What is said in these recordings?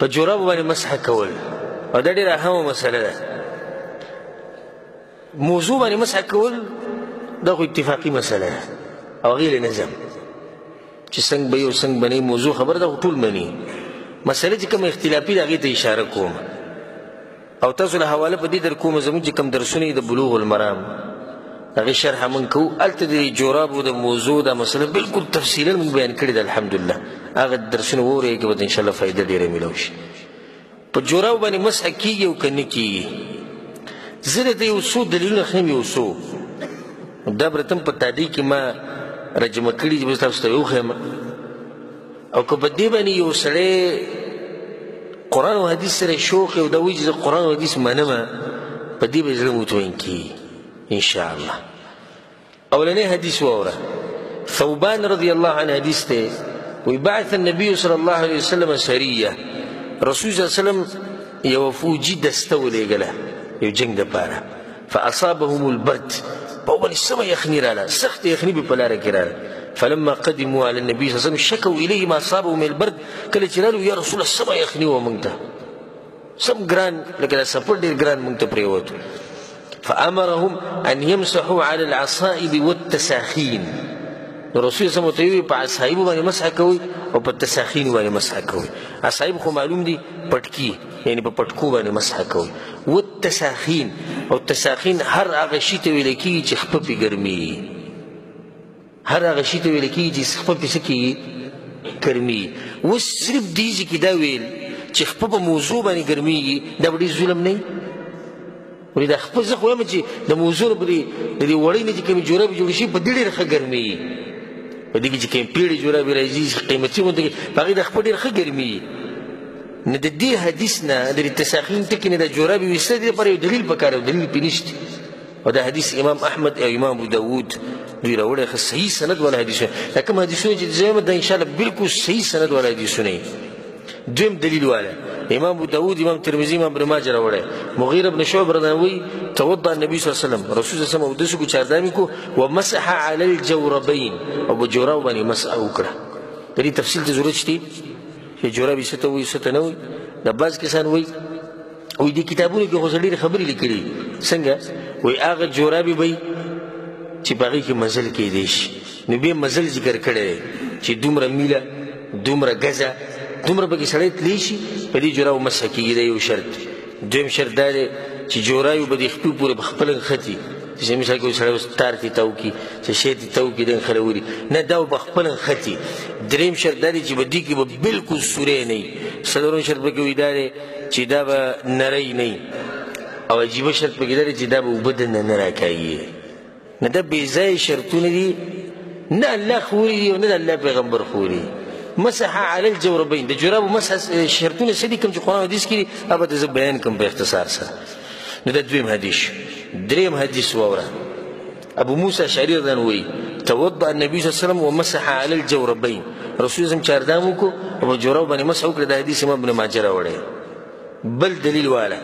په جورب باندې مسح کول او دا ډېره اهمه مسله ده موضوع باندې مسح کول دا خو اتفاقي مسله ده او غیر نظم چې څنګه به یو څنګه باندې موضوع خبر ده ټول مني مسله چې کوم اختلافي ده هغې ته اشاره کوم او تاسو له حواله په دې در کوم زموږ چې کوم درسونه د بلوغ المرام هغه شرح مونږ کو الته د جورابو د موضوع د مسله بالکل تفصیلا مونږ بیان کړی د الحمدلله هغه درسونه وره کې به ان شاء الله فائدہ ډیره ملو شي په جوراب باندې مسح کیږي او کني کیږي زره د یو څو دلیلونه خیم یو څو دا برتم په تعدی کې ما رجمه کړی چې تاسو ته یو خیم او که په دې باندې یو سړی قرآن او حدیث سره شوق او دا وایي چې زه قرآن او حدیث منم په دې به زړه مطمئن کېږي انشاءالله اولنې حدیث واوره ثوبان رضی الله عنه حدیث دی وی بعث النبي صلی الله علیه وسلم سریه رسول صلی الله علیه وسلم یو فوجي دسته ولېږله یو جنګ دپاره فاصابهم البرد په باندې سمه یخني رااله سخت یخني به په لاره کې رااله فلما قدموا على النبي صلى الله عليه وسلم شكوا اليه ما اصابهم من البرد کله چې رالو یا رسول الله سمه یخني و مونږ ته سم ګران لکه دا سفر ډیر ګران مونږ ته پریوت فامرهم ان يمسحوا على العصائب والتساخين رسول سم ته وی په عصائب باندې مسح کوي او په تساخين باندې مسح کوي عصائب خو معلوم دي پټکی یعنی په پټکو باندې مسح کوي و التساخین او تساخین هر هغه شی ته ویل کیږي چې خپه پی ګرمي هر هغه شی ته ویل کیږي چې خپه پی سکی ګرمي و صرف دې چې دا ویل چې خپه په موضوع باندې ګرميږي دا ډېر ظلم نه ولی دا خپل زه خو وایم چې د موزونو په دې د دې وړۍ نه چې کومې جورابې جوړې شي په دې ډېره ښه ګرمېږي په دې کې چې کومې پیړې جورابې راځي قیمتي غونډې کې په هغې د خپل ډېره ښه ګرمېږي نو د دې حدیث نه د دې تساخین ټکي نه د جورابې ویسته دې لپاره یو دلیل پکار دی دلیل پې نشته او دا حدیث امام احمد او امام ابو داوود دوی راوړی ښه صحیح سند والا حدیثونه دا کوم حدیثونه چې زه وایم دا انشاءالله بلکل صحیح سند والا حدیثونه دویم دلیل واله امام ابو داود امام ترمذی امام ابن ماجه راوړی مغیر ابن شعبه رضوی توضا النبي صلی الله علیه وسلم رسول صلی الله علیه وسلم ودسو کو چاردامی کو ومسح علی الجوربین او بجوراو باندې مسح وکړه د دې تفصیل ته ضرورت شته چې جورابي ستوي ستنوي د باز کسان وایي او دې کتابونو کې غوسړي خبرې لیکلي څنګه وای هغه جورابي به چې پغې کې مزل کې دي شي نو به مزل ذکر کړي چې دومره میله دومره غزه دومره به کې سړی تلی شي په دې جوراب مسح کېږي دا یو شرط دویم شرط دا دی چې جورایو به د خپل پورې خپل ختی چې مثال کې سره ستار تی تاو کی چې شی تی تاو کی دین خلوري نه دا په خپل ختی دریم شرط دی چې بدی کې به بالکل سورې نه سلورم شرط به کې ویدارې چې دا به نری نه وي او عجیبه شرط پکې دا دی چې دا به اوبه دننه نه راکاږي نه دا بېځایه شرطونه دي نه الله خوري دي او نه د الله پیغمبر خوري مسح علی الجوربین د جورابو مسح شرطونه څه دي کوم چې قرآن حدیث کې دي هغه به زه بیان کوم په اختصار سره نو دا دویم حدیث دریم حدیث واوره ابو موسی اشعری رضی الله وی توضا النبي صلی الله علیه وسلم ومسح على الجوربين رسول زم چاردام کو او جورو باندې مسح وکړه د حدیث امام ابن ماجه راوړی بل دلیل والا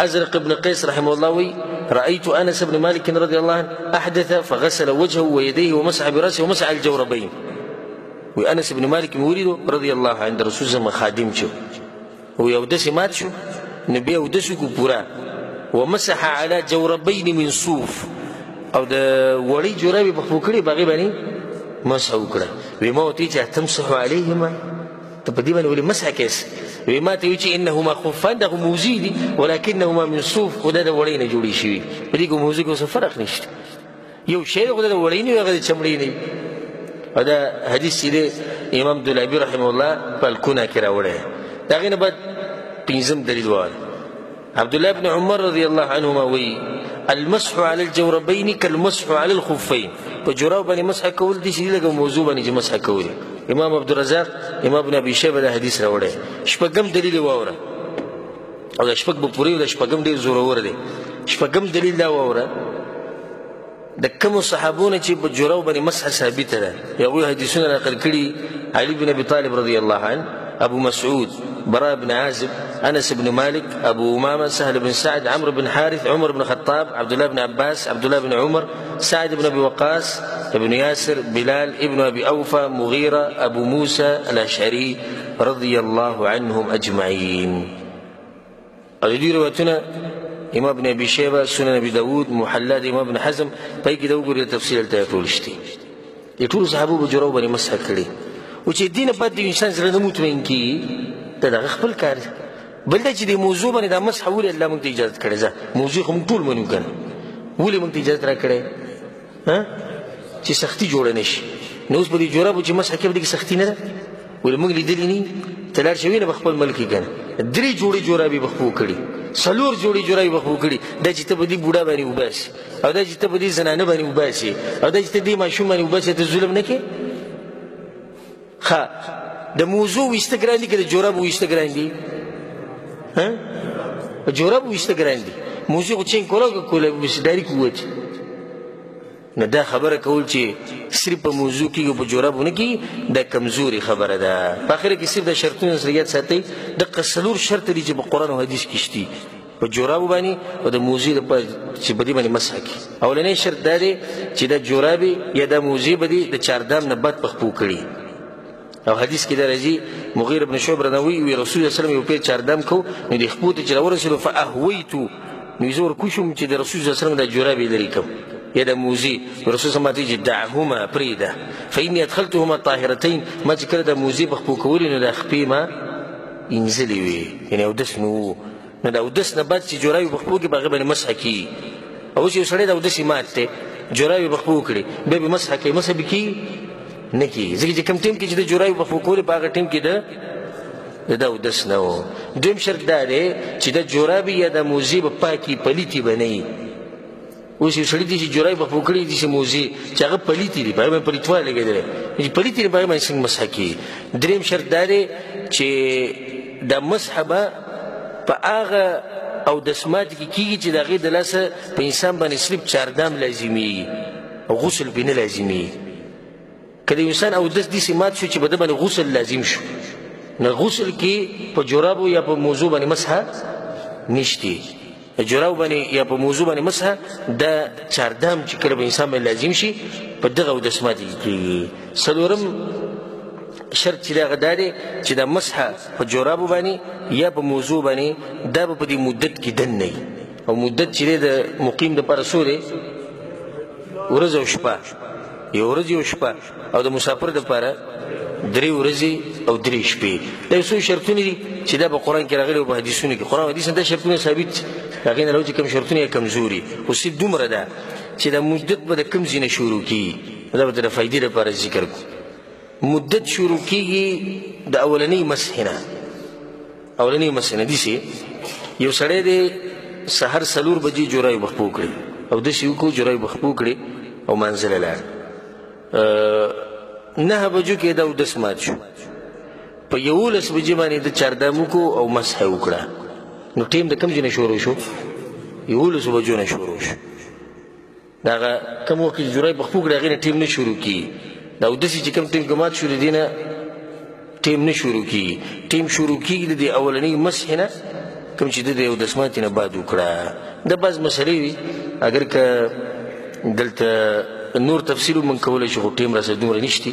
ازرق ابن قيس رحمه الله وی رايت انس بن مالك رضي الله عنه احدث فغسل وجهه ويديه ومسح براسه ومسح على الجوربين وانس بن مالك مورد رضي الله عنه رسول زم خادم شو او یو دسې مات شو نو بیا اودس وکړو پوره ومسح علی جوربین من صوف او د وړی جورابې په خپل کړې باغې باندې مسح وکړه وی ما ورته چې تمسح علیهما ته په دې باندې ولې مسح کېس وی ما ته چې انهما خفان دغه موزي دي ولکنهما من صوف خدای د وړی نه جوړې شوي په دې کې موزي کې څه فرق نشته یو شی خو د وړینې وي هغه د چمړي نه وي دا حدیث چې دی امام دولابي رحمه الله په الکونه کې راوړی د هغې نه بعد پنځم دلیل ووایه عبدالله بن عمر رضی الله عنهما وایي المسح على الجوربين كالمسح على الخفين په جوراب باندې مسح کول دي چې لکه موضوع باندې چې مسح کول امام عبدالرزاق امام ابن ابي شيبه دا حدیث راوړی شپږم دلیل واوره او د شپږ په پوری او د شپږم ډیر زورور دی شپږم دلیل دا وره د کوم صحابونو چې په جوړو باندې مسح ثابت ده یو حدیثونه نقل کړي علي بن ابي طالب رضی الله عنه ابو مسعود براء بن عازب انس بن مالك ابو امامه سهل بن سعد عمرو بن حارث عمر بن خطاب عبد الله بن عباس عبد الله بن عمر سعد بن ابي وقاص ابن ياسر بلال ابن ابي اوفى مغيره ابو موسى الاشعري رضی الله عنهم اجمعین او د دې روایتونه امام ابن ابي شيبه سنن ابي داود محلى د امام ابن حزم پای کې د وګوري تفصیل ته ټول شتي د ټول صحابه بجرو باندې مسح کړي او چې دین په دې انسان سره نه مطمئن کی دا د خپل کار دی بل دا چې د موضوع باندې د مسح ولې الله موږ ته اجازه کړې ده موضوع هم ټول منو کړي ولې موږ ته اجازه راکړې ها چې سختی جوړ نه شي نو اوس په دې جورابو چې مسح کوي دغه سختی نه ده ولې موږ لیدلې نه تلار شوی نه خپل ملک کې کنه درې جوړې جورابې بخو کړي سلور جوړې جورابې بخو کړي د چې ته په دې بوډا باندې وباس او د چې ته په دې زنانه باندې وباس او د چې ته دې ماشوم باندې وباس ته ظلم نه کې خا د موضوع ویسته ګران دي که د جورب ویسته ګران دي ها جورب ویسته ګران دي موضوع خو چین کوله کوله بس ډایرک ووتي نه دا خبره کول چې صرف په موضوع کې په جورب نه کې د کمزوري خبره ده په اخر کې صرف د شرطونو سره یاد ساتي د قصلور شرط دي چې په قران او حدیث کې شتي په جورابو باندې او د موزي د چې بدی باندې مسح کی اولنې شرط دا دی چې د جورابي یا د موزي بدی د چاردام نه بد پخپو کړي او حدیث کې درځي مغیر ابن شعبه رنوي وی رسول الله صلی الله علیه وسلم یو په چاردام کو نو د خپوت چې ورسره فاهویتو نو زور کوشم چې د رسول الله صلی الله علیه وسلم د جورابي لري کوم یا د موزي رسول الله ماته چې دعهما پریدا فإني ادخلتهما طاهرتين ما چې کړه د موزي په خپو کول نو د خپې ما انزلي وي یعنی او دسنو نو دا اودس نه بعد چې جوراوي په خپو کې په هغه باندې مسح کیږي او چې سړی دا اودس یې مات دی جوراوي په خپو کړي بیا به مسح کوي مسح به کیږي نه کیږي ځکه چې کوم ټیم کې چې د جوراوي په خپو کولې په هغه ټیم کې ده دا اودس نه و دویم شرط دا دی چې د جورابي یا د موزي په پاکي پلیتی بنئ اوس یو سړی دی چې جورای په پوکړی دي چې موزي چې هغه پلیتی دی باید پلیتوال لګیدل چې پلیتی باید باندې څنګه مسح کی دریم شرط دا دی چې د مسحبه په هغه او د سمات کې کیږي چې دغه د لاسه په انسان باندې سلیپ چاردام لازمي غسل بنه لازمي که د انسان او دس دي سمات شو چې بده باندې غسل لازم شو نه غسل کې په جرابو یا په موضوع باندې مسح نشتی جرابو باندې یا په موضوع باندې مسح د چاردام چې کله انسان باندې لازم شي په دغه او دس مات کیږي سلورم شرط چې دغه داري چې د مسح په جرابو باندې یا په موضوع باندې دا په دې مدت کې دن نه او مدت چې د مقیم د پر سورې ورځ او شپه یو ورځ او شپه او د مسافر د پر درې ورځې او درې شپې دا څو شرطونه دي چې دا په قران کې راغلي او په حدیثونو کې قران حدیث دا شرطونه ثابت هغه نه لوځي کوم شرطونه کمزوري او سې دومره ده چې دا مدت به د کم زینه شروع کی دا به د فائدې لپاره ذکر کو مدت شروع کیږي د اولنۍ مسحنه اولنی مسنه دي سي یو سړی دی سحر سلور بجې جورای بخپو کړی او د سی کو جورای بخپو کړی او منزل لاړ نه بجو کې دا د سمات شو په یو لس بجې باندې د چاردامو کو او مسح وکړه نو ټیم د کم جنې شروع شو یو لس بجو نه شروع شو دغه کوم وخت چې جورای په خپل کړه غیر ټیم نه شروع کی دا ودسی چې کوم ټیم کومات شروع دینه ټیم نه شروع کی ټیم شروع کیږي د اولنی مسح نه کوم چې د یو دسمات نه بعد وکړه د باز مسلې وي اگر که دلته نور تفصیل من کولای شو ټیم رسې نور نشتی